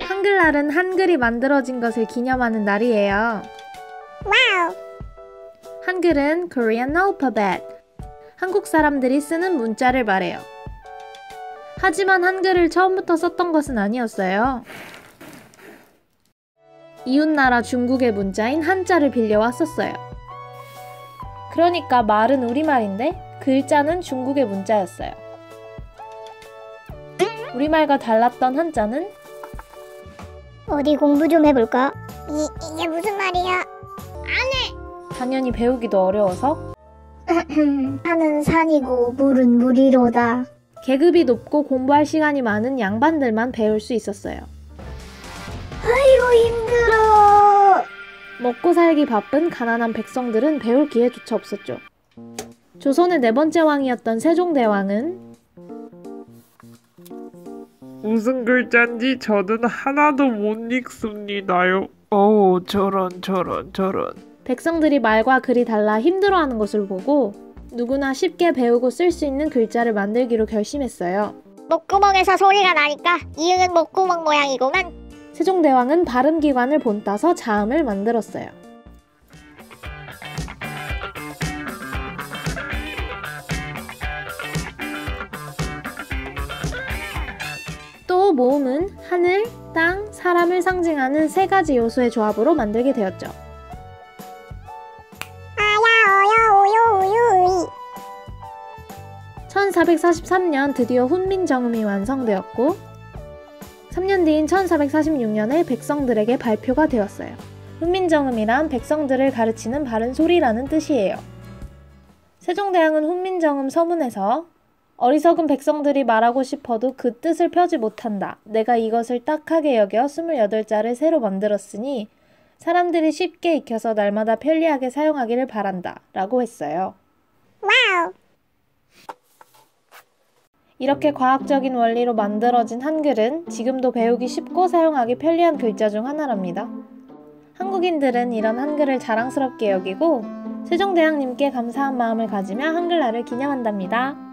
한글날은 한글이 만들어진 것을 기념하는 날이에요. 와우. 한글은 Korean alphabet. 한국 사람들이 쓰는 문자를 말해요. 하지만 한글을 처음부터 썼던 것은 아니었어요. 이웃나라 중국의 문자인 한자를 빌려왔었어요. 그러니까 말은 우리말인데 글자는 중국의 문자였어요. 우리말과 달랐던 한자는 어디 공부 좀 해볼까? 이, 이게 무슨 말이야? 당연히 배우기도 어려워서 산은 산이고 물은 물이로다. 계급이 높고 공부할 시간이 많은 양반들만 배울 수 있었어요. 아이고 힘들어. 먹고 살기 바쁜 가난한 백성들은 배울 기회조차 없었죠. 조선의 네 번째 왕이었던 세종대왕은 무슨 글자인지 저는 하나도 못 읽습니다요. 오, 저런, 저런, 저런. 백성들이 말과 글이 달라 힘들어하는 것을 보고 누구나 쉽게 배우고 쓸 수 있는 글자를 만들기로 결심했어요. 목구멍에서 소리가 나니까 이응은 목구멍 모양이구만. 세종대왕은 발음기관을 본따서 자음을 만들었어요. 또 모음은 하늘, 땅, 사람을 상징하는 세 가지 요소의 조합으로 만들게 되었죠. 아야 어여 오요 우유 이. 1443년 드디어 훈민정음이 완성되었고 3년 뒤인 1446년에 백성들에게 발표가 되었어요. 훈민정음이란 백성들을 가르치는 바른 소리라는 뜻이에요. 세종대왕은 훈민정음 서문에서 어리석은 백성들이 말하고 싶어도 그 뜻을 펴지 못한다. 내가 이것을 딱하게 여겨 28자를 새로 만들었으니 사람들이 쉽게 익혀서 날마다 편리하게 사용하기를 바란다. 라고 했어요. wow. 이렇게 과학적인 원리로 만들어진 한글은 지금도 배우기 쉽고 사용하기 편리한 글자 중 하나랍니다. 한국인들은 이런 한글을 자랑스럽게 여기고 세종대왕님께 감사한 마음을 가지며 한글날을 기념한답니다.